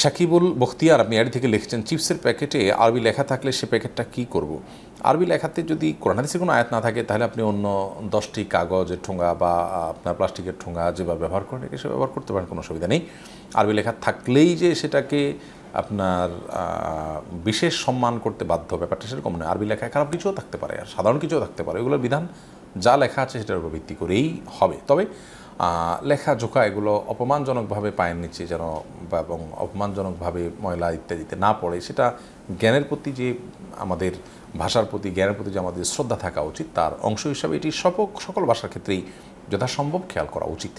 সাকিবুল বখতিয়ার আপনি এর থেকে লিখছেন, চিপসের প্যাকেটে আরবি লেখা থাকলে সে প্যাকেটটা কি করব? আরবি লেখাতে যদি কোরআন হাদিসের কোনো আয়াত না থাকে, তাহলে আপনি অন্য দশটি কাগজের ঠোঙা বা আপনার প্লাস্টিকের ঠোঙা যেভাবে ব্যবহার করেন সে ব্যবহার করতে পারেন, কোনো অসুবিধা নেই। আরবি লেখা থাকলেই যে সেটাকে আপনার বিশেষ সম্মান করতে বাধ্য ব্যাপারটা সেরকম নয়। আরবি লেখায় খারাপ কিছুও থাকতে পারে, আর সাধারণ কিছুও থাকতে পারে। এগুলোর বিধান যা লেখা আছে সেটার উপর ভিত্তি করেই হবে। তবে লেখা জোকা এগুলো অপমানজনকভাবে পায়ের নিচে যেন বা এবং অপমানজনকভাবে ময়লা ইত্যাদিতে না পড়ে, সেটা জ্ঞানের প্রতি যে আমাদের ভাষার প্রতি, জ্ঞানের প্রতি যে আমাদের শ্রদ্ধা থাকা উচিত, তার অংশ হিসাবে এটি সপক সকল ভাষার ক্ষেত্রেই যথাসম্ভব খেয়াল করা উচিত।